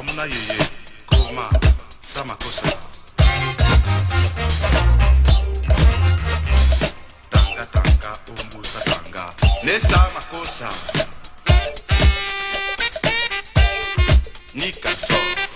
Amuna Yeye, koma, sama kosa. Tanga tanga, umusa tanga, ne sama kosa. Nika song.